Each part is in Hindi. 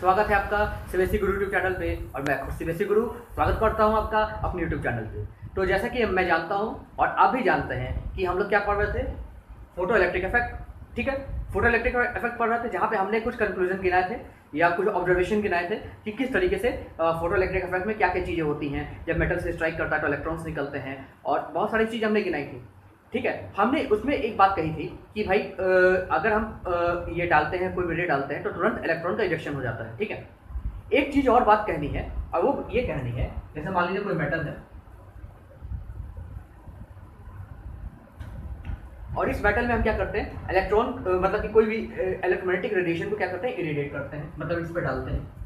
स्वागत है आपका सीबीएसई गुरु यूट्यूब चैनल पे, और मैं खुद सीबीएसई गुरु। स्वागत करता हूँ आपका अपने यूट्यूब चैनल पे। तो जैसा कि मैं जानता हूँ, और आप भी जानते हैं कि हम लोग क्या पढ़ रहे थे? फ़ोटो इलेक्ट्रिक इफ़ेक्ट ठीक है? फ़ोटो इलेक्ट्रिक इफ़ेक्ट पढ़ रहे थे, जहाँ पे हमने कुछ कंक्लूजन गिनाए थे, या कुछ ऑब्जर्वेशन गिनाए थे, कि किस तरीके से फ़ोटो इलेक्ट्रिक इफ़ेक्ट में क्या क्या चीज़ें होती हैं। जब मेटल से स्ट्राइक करता है तो इलेक्ट्रॉन्स निकलते हैं, और बहुत सारी चीज़ हमने गिनाई थी। ठीक है? हमने उसमें एक बात कही थी कि भाई अगर हम ये डालते हैं, कोई वीडियो डालते हैं तो तुरंत इलेक्ट्रॉन का इजेक्शन हो जाता है, ठीक है? एक चीज़ और बात कहनी है, और वो ये कहनी है, जैसे मान लीजिए कोई मेटल है। और इस मेटल में हम क्या करते हैं? इलेक्ट्रॉन मतलब कि कोई भी इलेक्ट्रोमैग्नेटिक रेडिएशन को क्या करते हैं? इरेडिएट करते हैं मतलब इस पर डालते हैं।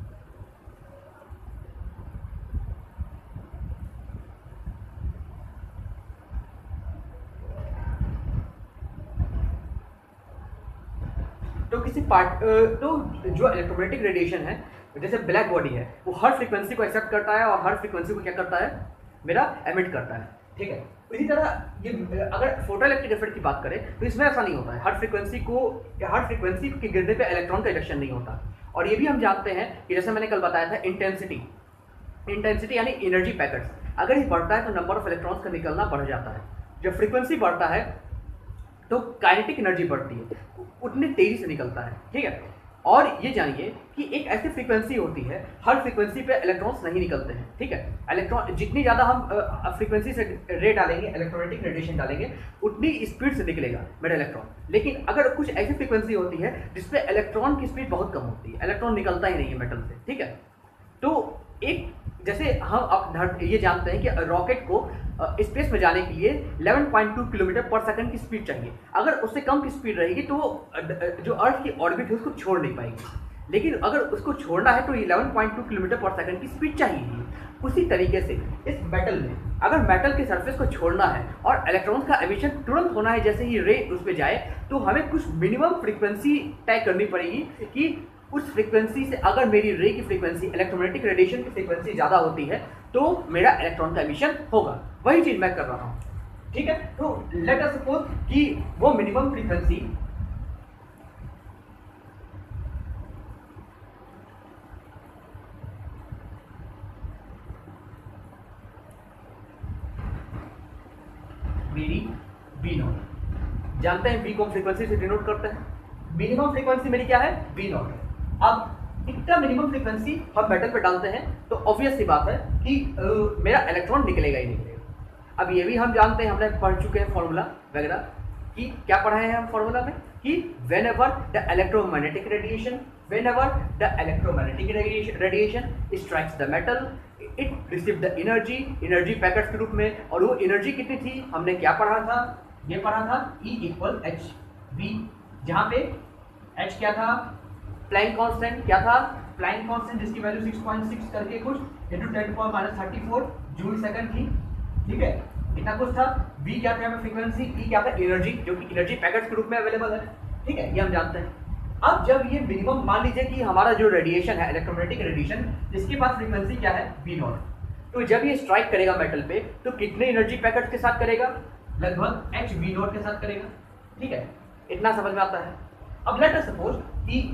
तो किसी पार्ट तो जो इलेक्ट्रोमैग्नेटिक रेडिएशन है, जैसे ब्लैक बॉडी है, वो हर फ्रीक्वेंसी को एक्सेप्ट करता है और हर फ्रीक्वेंसी को क्या करता है? मेरा एमिट करता है, ठीक है? इसी तरह ये, अगर फ़ोटो इलेक्ट्रिक इफ़ेक्ट की बात करें तो इसमें ऐसा नहीं होता है। हर फ्रीक्वेंसी को, हर फ्रीक्वेंसी के गिरने पे इलेक्ट्रॉन का इजेक्शन नहीं होता। और ये भी हम जानते हैं कि जैसे मैंने कल बताया था इंटेंसिटी इंटेंसिटी यानी एनर्जी पैकेट्स अगर ये बढ़ता है तो नंबर ऑफ़ इलेक्ट्रॉन्स का निकलना बढ़ जाता है। जब फ्रीक्वेंसी बढ़ता है तो काइनेटिक एनर्जी बढ़ती है उतनी तेज़ी से निकलता है, ठीक है? और ये जानिए कि एक ऐसी फ्रीक्वेंसी होती है, हर फ्रीक्वेंसी पे इलेक्ट्रॉन्स नहीं निकलते हैं, ठीक है? इलेक्ट्रॉन जितनी ज़्यादा हम फ्रीक्वेंसी से रे डालेंगे इलेक्ट्रोमैग्नेटिक रेडिएशन डालेंगे, उतनी स्पीड से निकलेगा मेरा इलेक्ट्रॉन लेकिन अगर कुछ ऐसी फ्रीक्वेंसी होती है, जिसपे इलेक्ट्रॉन की स्पीड बहुत कम होती है इलेक्ट्रॉन निकलता ही नहीं है मेटल से, ठीक है? तो एक, जैसे हम अब ये जानते हैं कि रॉकेट को स्पेस में जाने के लिए 11.2 किलोमीटर पर सेकंड की स्पीड चाहिए। अगर उससे कम की स्पीड रहेगी तो जो अर्थ की ऑर्बिट है उसको छोड़ नहीं पाएगी। लेकिन अगर उसको छोड़ना है तो 11.2 किलोमीटर पर सेकंड की स्पीड चाहिए। उसी तरीके से इस मेटल में अगर मेटल के सरफेस को छोड़ना है और इलेक्ट्रॉन्स का एमिशन तुरंत होना है, जैसे ही रे उस पर जाए तो हमें कुछ मिनिमम फ्रीक्वेंसी तय करनी पड़ेगी कि उस फ्रीक्वेंसी से अगर मेरी रे की फ्रीक्वेंसी इलेक्ट्रोमैग्नेटिक रेडिएशन की फ्रीक्वेंसी ज़्यादा होती है तो मेरा इलेक्ट्रॉन का एमिशन होगा। वही चीज़ मैं कर रहा हूँ। ठीक है? तो लेट अस सपोज़ कि वो मिनिमम फ्रीक्वेंसी मेरी बी नॉट जानते हैं बी को फ्रीक्वेंसी से डिनोट करते हैं? मिनिमम फ्रीक्वेंसी मेरी क्या है? बी नॉट है। अब इतना मिनिमम फ्रीक्वेंसी हम मेटल पर डालते हैं तो ऑब्वियस सी बात है कि मेरा इलेक्ट्रॉन निकलेगा ही निकलेगा। अब ये भी हम जानते हैं, हमने पढ़ चुके हैं फॉर्मूला वगैरह, कि क्या पढ़ाए हैं हम फॉर्मूला में? कि whenever the electromagnetic radiation whenever the electromagnetic radiation strikes the metal it receive the energy energy packets के रूप में, और वो एनर्जी कितनी थी? हमने क्या पढ़ा था? ये पढ़ा था ई इक्वल एच वी जहाँ पे एच क्या था? प्लाइंग कांस्टेंट क्या था? प्लाइंग कांस्टेंट जिसकी वैल्यू 6.6 करके कुछ into 10 power minus 34 joule second थी ठीक है? इतना कुछ था? V क्या था फ्रीक्वेंसी e क्या था? एनर्जी जो कि एनर्जी पैकेट्स के रूप में अवेलेबल है। ठीक है? ये हम जानते हैं। अब जब ये मिनिमम मान लीजिए कि हमारा जो रेडिएशन है इलेक्ट्रोमैग्नेटिक रेडिएशन इसके पास फ्रीक्वेंसी क्या है? V नॉट तो जब ये स्ट्राइक करेगा मेटल पे तो कितने एनर्जी पैकेट के साथ करेगा? लगभग एच वी नॉट के साथ करेगा। ठीक है? इतना समझ में आता है। अब लेट अस सपोज़ कि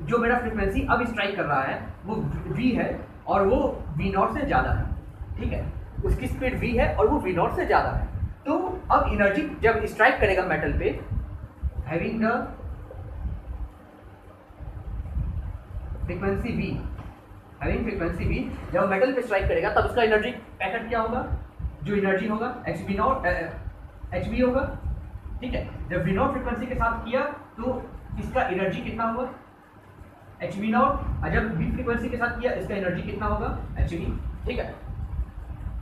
जो मेरा फ्रिक्वेंसी अब स्ट्राइक कर रहा है, वो वी है और वो वी नॉट से ज़्यादा है, ठीक है? उसकी स्पीड वी है और वो वी नॉट से ज़्यादा है। तो अब एनर्जी जब स्ट्राइक करेगा मेटल पे having the frequency v having frequency v जब मेटल पे स्ट्राइक करेगा, तब उसका एनर्जी पैकेट क्या होगा? जो एनर्जी होगा h v naught h v होगा, ठीक है? जब वी नॉट फ्रिक्वेंसी के साथ किया तो इसका एनर्जी कितना होगा? एच वी नॉट जब बी फ्रीक्वेंसी के साथ किया, इसका एनर्जी कितना होगा? एच वी ठीक है?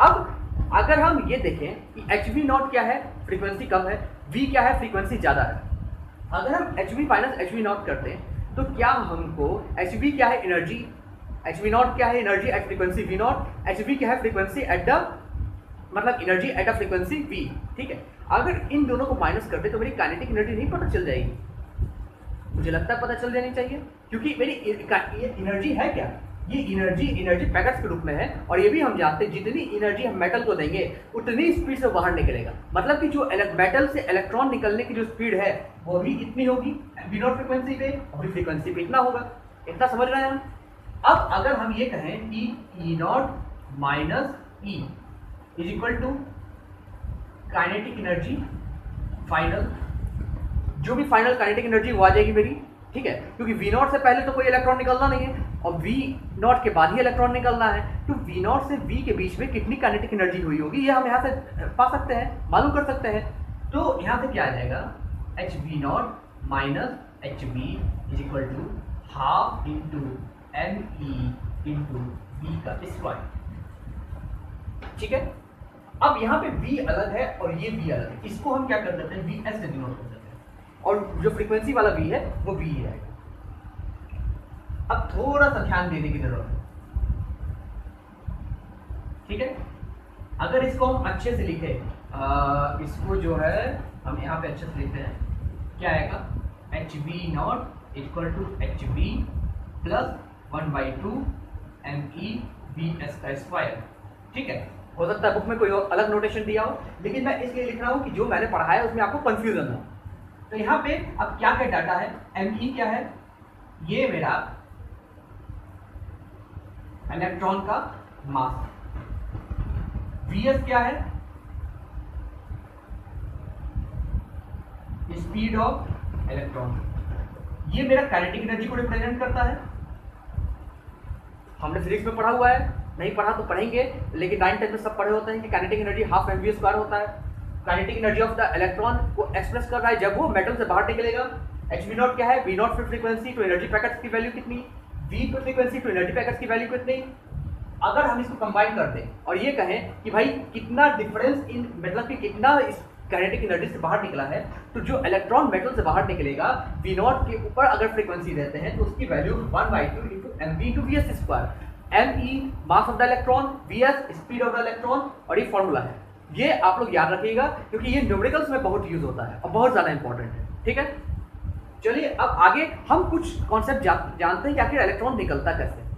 अब, अगर हम ये देखें कि एच वी नॉट क्या है? फ्रीक्वेंसी कम है। वी क्या है? फ्रीक्वेंसी ज़्यादा है। अगर हम h v minus h v naught करते हैं तो क्या हमको एच वी क्या है? एनर्जी एच वी नॉट क्या है? Energy at frequency v naught h v क्या है? फ्रीक्वेंसी एट द मतलब energy at a frequency v ठीक है? अगर इन दोनों को माइनस करते तो मेरी काइनेटिक एनर्जी नहीं पता चल जाएगी। मुझे लगता है पता चल जानी चाहिए। क्योंकि मेरी ये एनर्जी है क्या? ये एनर्जी एनर्जी पैकेट्स के रूप में है, और ये भी हम जानते हैं, जितनी एनर्जी हम मेटल को देंगे, उतनी स्पीड से बाहर निकलेगा। मतलब कि जो मेटल से इलेक्ट्रॉन निकलने की जो स्पीड है, वो भी इतनी होगी बिनोट फ्रिक्वेंसी पे और फ्रीक्वेंसी पे इतना होगा। इतना समझ रहे हैं हम? अब अगर हम ये कहें कि e naught minus e is equal to kinetic energy final जो भी फाइनल काइनेटिक एनर्जी वो आ जाएगी मेरी, ठीक है? क्योंकि वी नॉट से पहले तो कोई इलेक्ट्रॉन निकलना नहीं है, और वी नॉट के बाद ही इलेक्ट्रॉन निकलना है। तो वी नॉट से वी के बीच में कितनी काइनेटिक एनर्जी हुई होगी, ये हम यहाँ से पा सकते हैं, मालूम कर सकते हैं। तो यहाँ से क्या आ जाएगा? H v naught minus h v is equal to half into m e into v का स्क्वायर ठीक है? अब यहाँ पे v अलग है और ये v अलग है। इसको हम क्या कर देते हैं? वी एस से डिनोट कर देते हैं। और जो फ्रीक्वेंसी वाला बी है वो बी ही आएगा। अब थोड़ा सा ध्यान देने की ज़रूरत है। ठीक है? अगर इसको हम अच्छे से लिखे आ, इसको जो है हम यहाँ पे अच्छे से लिखते हैं। क्या आएगा? H b naught equal to h b plus one by two m e b s का स्क्वायर ठीक है? हो सकता है बुक में कोई अलग नोटेशन दिया हो लेकिन मैं इसलिए लिख रहा हूँ कि जो मैंने पढ़ा है उसमें आपको कंफ्यूजन हो। तो यहाँ पे अब क्या क्या डाटा है? एम ई क्या है? ये मेरा इलेक्ट्रॉन का मास वी एस क्या है? स्पीड ऑफ़ इलेक्ट्रॉन ये मेरा काइनेटिक एनर्जी को रिप्रेजेंट करता है। हमने फिजिक्स में पढ़ा हुआ है। नहीं पढ़ा तो पढ़ेंगे, लेकिन नाइन टेंथ में सब पढ़े होते हैं कि kinetic energy half m square होता है। Kinetic energy of the electron को एक्सप्रेस कर रहा है। जब वो मेटल से बाहर निकलेगा एच वी नॉट क्या है? V naught frequency to energy packets की वैल्यू कितनी? वी पर फ्रीक्वेंसी टू एनर्जी पैकेट्स की वैल्यू कितनी? अगर हम इसको कंबाइन कर दें और ये कहें कि भाई कितना डिफरेंस इन मतलब कि कितना इस काइनेटिक एनर्जी से बाहर निकला है तो जो इलेक्ट्रॉन मेटल से बाहर निकलेगा वी नॉट के ऊपर अगर फ्रीक्वेंसी देते हैं तो उसकी value one by two into m v into v s square m e mass of the electron v s speed of the electron और ये फॉर्मूला है। ये आप लोग याद रखिएगा क्योंकि ये न्यूमेरिकल्स में बहुत यूज़ होता है और बहुत ज़्यादा इंपॉर्टेंट है ठीक है? चलिए अब आगे हम कुछ कॉन्सेप्ट जा, जानते हैं कि आखिर इलेक्ट्रॉन निकलता कैसे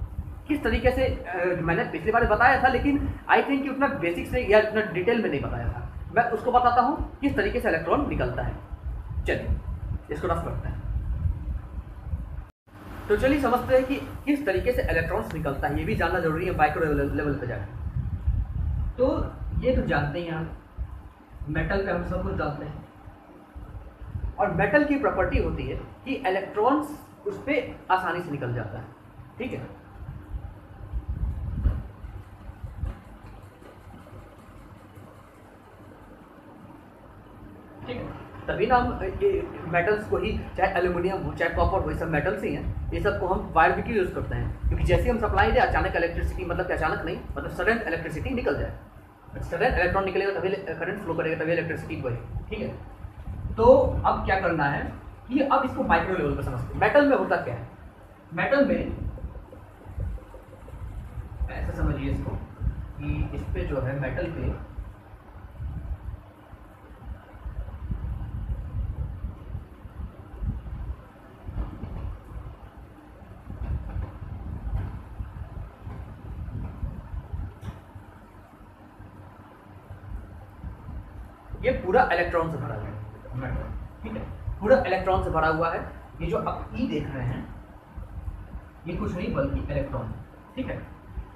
किस तरीके से आ, मैंने पिछली बार बताया था लेकिन आई थिंक उतना बेसिक से या उतना डिटेल में नहीं बताया था। मैं उसको बताता हूँ किस तरीके से इलेक्ट्रॉन निकलता है। चलिए इसको रफ करते हैं। तो चलिए समझते हैं कि किस तरीके से इलेक्ट्रॉन्स निकलता है ये भी जानना ज़रूरी है माइक्रो लेवल पे जाकर तो ये तो जानते हैं हम मेटल का हम सब कुछ जानते हैं। और मेटल की प्रॉपर्टी होती है कि इलेक्ट्रॉन्स उस पर आसानी से निकल जाता है, ठीक है ठीक है तभी ना हम ये मेटल्स को ही, चाहे एल्यूमिनियम हो, चाहे कॉपर हो, ये सब मेटल्स ही हैं। ये सबको हम वायर भी क्यों यूज़ करते हैं? क्योंकि जैसे हम सप्लाई दें, अचानक इलेक्ट्रिसिटी मतलब कि अचानक नहीं मतलब सडन इलेक्ट्रिसिटी निकल जाए। सडन इलेक्ट्रॉन निकलेगा, तभी करंट फ्लो करेगा, तभी इलेक्ट्रिसिटी बहे। ठीक है? तो अब क्या करना है कि अब इसको माइक्रो लेवल पर समझते हैं। मेटल में होता क्या है? मेटल में, ऐसा समझिए इसको कि इस पर जो है मेटल पे ये पूरा इलेक्ट्रॉन से भरा हुआ है। ठीक है? पूरा इलेक्ट्रॉन से भरा हुआ है। ये जो आप ई देख रहे हैं, ये कुछ नहीं बल्कि इलेक्ट्रॉन है। ठीक है?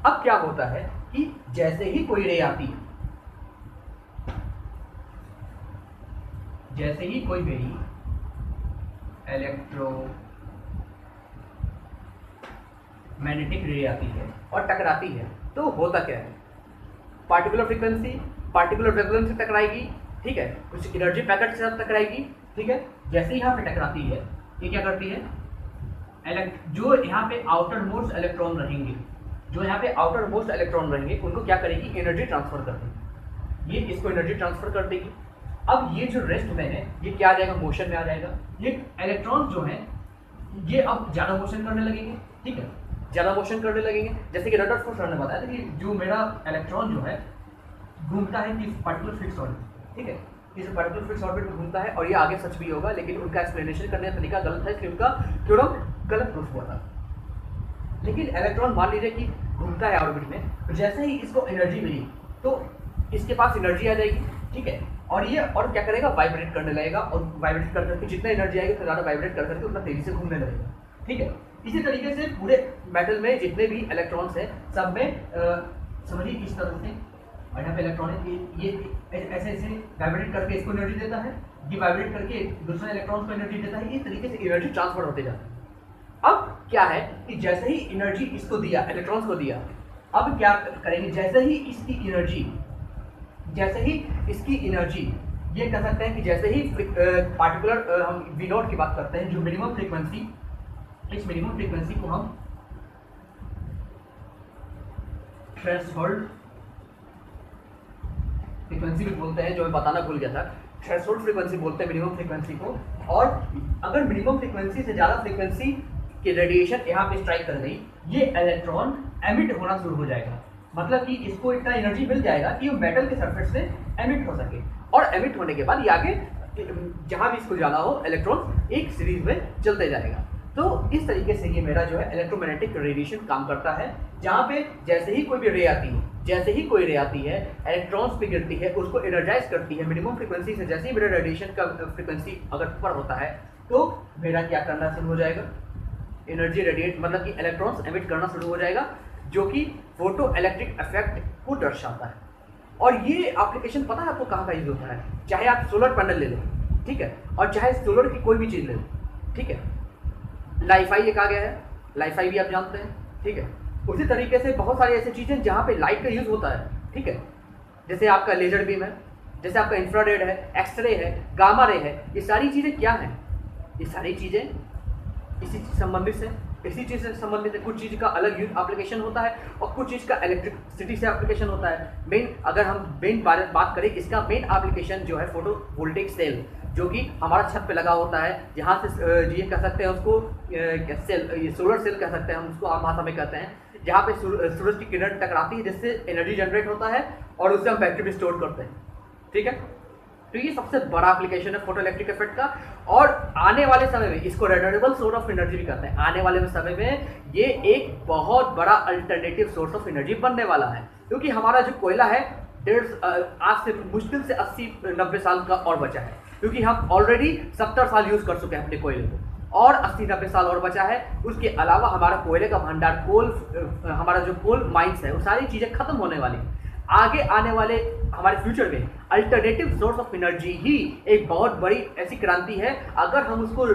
अब क्या होता है कि जैसे ही कोई रे आती है, जैसे ही कोई मेरी इलेक्ट्रो मैग्नेटिक रे आती है और टकराती है तो होता क्या है? पार्टिकुलर फ्रीक्वेंसी पार्टिकुलर वेवलेंथ से टकराएगी। ठीक है? कुछ एनर्जी पैकेट के साथ टकराएगी, ठीक है? जैसे ही यहाँ पे टकराती है, ये क्या करती है? जो यहाँ पे आउटर मोस्ट इलेक्ट्रॉन रहेंगे, जो यहाँ पे आउटर मोस्ट इलेक्ट्रॉन रहेंगे, उनको क्या करेगी? एनर्जी ट्रांसफ़र कर देगी। ये इसको एनर्जी ट्रांसफ़र कर देगी। अब ये जो रेस्ट में है, ये क्या आ जाएगा? मोशन में आ जाएगा। ये इलेक्ट्रॉन जो है, ये अब ज़्यादा मोशन करने लगेंगे, ठीक है? ज़्यादा मोशन करने लगेंगे। जैसे कि रदरफोर्ड सर ने बताया था कि जो मेरा इलेक्ट्रॉन जो है, घूमता है किस पर्टिकुलर फिक्स ऑर्बिट ठीक है? इस पर्टिकुलर फिक्स ऑर्बिट में घूमता है और ये आगे सच भी होगा, लेकिन उनका एक्सप्लेनेशन करने का तरीका गलत है इसलिए उनका थ्योरम गलत प्रूफ हुआ था। लेकिन इलेक्ट्रॉन मान लीजिए कि घूमता है ऑर्बिट में तो जैसे ही इसको एनर्जी मिली तो इसके पास एनर्जी आ जाएगी, ठीक है? और ये, और क्या करेगा? वाइब्रेट करने लगेगा, और वाइब्रेट कर करके जितना एनर्जी आएगी, उतना ज़्यादा वाइब्रेट कर करके उतना तेज़ी से घूमने लगेगा, ठीक है? इसी तरीके से पूरे मेटल में जितने भी इलेक्ट्रॉन्स हैं, सब में समझिए इस तरह से और यहाँ पे इलेक्ट्रॉनिक ये ऐसे ऐसे वाइब्रेट करके इसको एनर्जी देता है। ये वाइब्रेट करके दूसरे इलेक्ट्रॉन को एनर्जी देता है। इस तरीके से एनर्जी ट्रांसफ़र होते जाता है। अब क्या है कि जैसे ही एनर्जी इसको दिया इलेक्ट्रॉन्स को दिया, अब क्या करेंगे? जैसे ही इसकी एनर्जी जैसे ही इसकी एनर्जी ये कह सकते हैं कि जैसे ही पार्टिकुलर हम वी नॉट की बात करते हैं, जो मिनिमम फ्रीक्वेंसी इस मिनिमम फ्रीक्वेंसी को हम थ्रेशोल्ड फ्रीक्वेंसी भी बोलते हैं, जो मैं बताना भूल गया था। थ्रेशोल्ड फ्रीक्वेंसी बोलते हैं मिनिमम फ्रीक्वेंसी को। और अगर मिनिमम फ्रीक्वेंसी से ज़्यादा फ्रीक्वेंसी की रेडिएशन यहाँ पे स्ट्राइक कर गई ये इलेक्ट्रॉन एमिट होना शुरू हो जाएगा। मतलब कि इसको इतना एनर्जी मिल जाएगा कि वो मेटल के सरफेस से एमिट हो सके। और एमिट होने के बाद ये आगे, जहाँ भी इसको जाना हो इलेक्ट्रॉन एक सीरीज़ में चलते जाएगा। तो इस तरीके से ये मेरा जो है इलेक्ट्रोमैग्नेटिक रेडिएशन काम करता है। जहाँ पे जैसे ही कोई भी रे आती है, जैसे ही कोई रे आती है इलेक्ट्रॉन्स पे गिरती है, उसको एनर्जाइज करती है मिनिमम फ्रीक्वेंसी से जैसे ही मेरा रेडिएशन का फ्रीक्वेंसी अगर ऊपर होता है तो मेरा क्या करना शुरू हो जाएगा? एनर्जी रेडिएट मतलब कि इलेक्ट्रॉन्स एमिट करना शुरू हो जाएगा, जो कि फ़ोटो इलेक्ट्रिक इफ़ेक्ट को दर्शाता है। और ये एप्लीकेशन पता है आपको कहाँ का यूज़ होता है? चाहे आप सोलर पैनल ले लो, ठीक है? और चाहे सोलर की कोई भी चीज़ ले लो, ठीक है? लाइफाई एक आ गया है। लाइफाई भी आप जानते हैं, ठीक है? उसी तरीके से बहुत सारी ऐसी चीज़ें जहाँ पे लाइट का यूज़ होता है, ठीक है? जैसे आपका लेजर बीम है, जैसे आपका इंफ्रारेड है एक्सरे है गामा रे है, ये सारी चीज़ें क्या हैं? ये सारी चीज़ें इसी चीज़ संबंधित से इसी चीज़ से संबंधित है। कुछ चीज़ का अलग यूज़ एप्लीकेशन होता है और कुछ चीज़ का इलेक्ट्रिसिटी से एप्लीकेशन होता है। मेन अगर हम मेन बात करें, इसका मेन एप्लीकेशन जो है फ़ोटो वोल्टिक सेल जो कि हमारा छत पे लगा होता है, जहाँ से ये कह सकते हैं उसको सेल, ये सोलर सेल कह सकते हैं हम उसको आम भाषा में कहते हैं, जहाँ पे सूरज की किरण टकराती है, जिससे एनर्जी जनरेट होता है और उससे हम बैटरी में स्टोर करते हैं। ठीक है? तो ये सबसे बड़ा एप्लीकेशन है फ़ोटो इलेक्ट्रिक इफ़ेक्ट का और आने वाले समय में इसको रिन्यूएबल सोर्स ऑफ़ एनर्जी भी कहते हैं। आने वाले समय में ये एक बहुत बड़ा अल्टरनेटिव सोर्स ऑफ़ एनर्जी बनने वाला है, क्योंकि हमारा जो कोयला है, डेढ़ आज से मुश्किल से अस्सी, नब्बे साल का और बचा है। क्योंकि हम ऑलरेडी सत्तर साल यूज़ कर चुके हैं अपने कोयले को। और अस्सी नब्बे साल और बचा है। उसके अलावा हमारा कोयले का भंडार कोल हमारा जो कोल माइंस है, वो सारी चीज़ें खत्म होने वाली हैं। आगे आने वाले हमारे फ्यूचर में अल्टरनेटिव सोर्स ऑफ़ एनर्जी ही एक बहुत बड़ी ऐसी क्रांति है। अगर हम उसको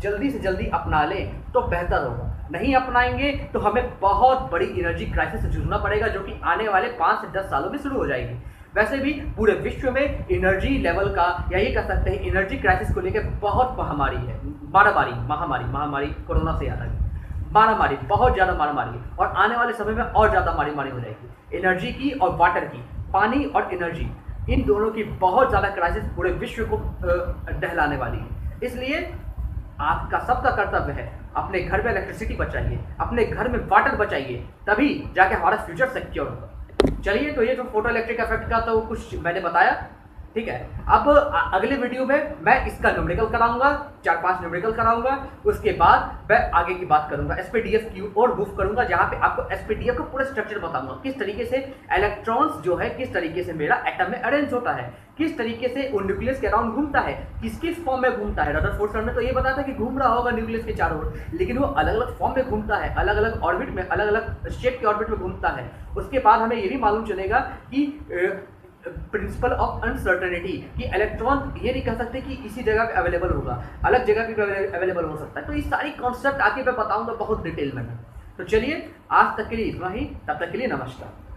जल्दी से जल्दी अपना लें तो बेहतर होगा। नहीं अपनाएँगे तो हमें बहुत बड़ी एनर्जी क्राइसिस से जूझना पड़ेगा, जो कि आने वाले पाँच से दस सालों में शुरू हो जाएगी। वैसे भी पूरे विश्व में एनर्जी लेवल का, या ये कह सकते हैं एनर्जी क्राइसिस को लेकर बहुत महामारी है। मारामारी, महामारी महामारी, कोरोना से याद आ गई। मारामारी, बहुत ज़्यादा मारामारी और आने वाले समय में और ज़्यादा मारी मारी हो जाएगी। एनर्जी की और वाटर की, पानी और एनर्जी इन दोनों की बहुत ज़्यादा क्राइसिस पूरे विश्व को दहलाने वाली है। इसलिए आपका सबका कर्तव्य है, अपने घर में इलेक्ट्रिसिटी बचाइए, अपने घर में वाटर बचाइए, तभी जाके हमारा फ्यूचर सिक्योर होगा। चलिए तो ये जो फ़ोटो इलेक्ट्रिक इफ़ेक्ट का तो कुछ मैंने बताया, ठीक है? अब अगले वीडियो में मैं इसका न्यूमेरिकल कराऊँगा, चार पाँच न्यूमेरिकल कराऊँगा, उसके बाद मैं आगे की बात करूँगा एसपीडीएफ की और मूव करूँगा, जहाँ पे आपको एसपीडीएफ का पूरा स्ट्रक्चर बताऊँगा, किस तरीके से इलेक्ट्रॉन्स जो है, किस तरीके से मेरा एटम में अरेंज होता है। किस तरीके से वो न्यूक्लियस के अराउंड घूमता है? किस किस फॉर्म में घूमता है? रदर फोर्स ने तो ये बताया था कि घूम रहा होगा न्यूक्लियस के चारों ओर, लेकिन वो अलग अलग फॉर्म में घूमता है अलग अलग ऑर्बिट में अलग अलग शेप के ऑर्बिट में घूमता है। उसके बाद हमें ये भी मालूम चलेगा कि प्रिंसिपल ऑफ़ अनसर्टनिटी कि इलेक्ट्रॉन ये नहीं कह सकते कि इसी जगह पे अवेलेबल होगा, अलग जगह पे अवेलेबल हो सकता है। तो ये सारी कॉन्सेप्ट आके मैं बताऊँगा बहुत डिटेल में। तो चलिए, आज तक के लिए इतना ही, तब तक के लिए नमस्कार।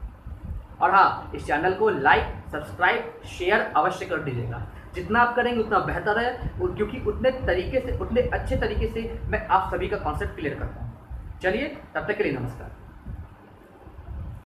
और हाँ इस चैनल को लाइक सब्सक्राइब शेयर अवश्य कर दीजिएगा। जितना आप करेंगे उतना बेहतर है क्योंकि उतने तरीके से, उतने अच्छे तरीके से मैं आप सभी का कॉन्सेप्ट क्लियर करता हूँ। चलिए, तब तक के लिए नमस्कार।